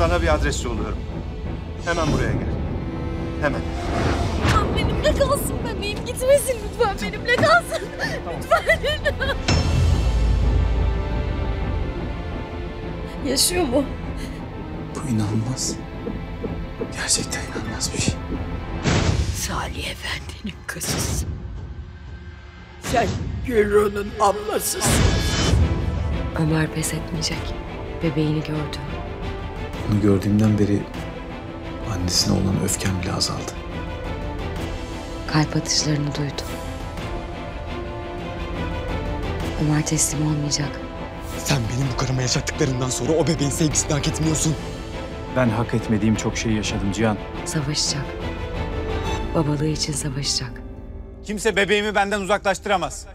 Sana bir adres yolluyorum. Hemen buraya gel. Hemen. Lütfen benimle kalsın bebeğim. Gitmesin lütfen benimle kalsın. Lütfen. Yaşıyor mu? Bu inanılmaz. Gerçekten inanılmaz bir şey. Salih Efendi'nin kızısın. Sen Gülru'nun ablasısın. Ömer pes etmeyecek. Bebeğini gördü. Onu gördüğümden beri annesine olan öfkem bile azaldı. Kalp atışlarını duydu. Ömer teslim olmayacak. Sen benim bu karıma yaşattıklarından sonra o bebeğin sevgisini hak etmiyorsun. Ben hak etmediğim çok şey yaşadım Cihan. Savaşacak. Babalığı için savaşacak. Kimse bebeğimi benden uzaklaştıramaz.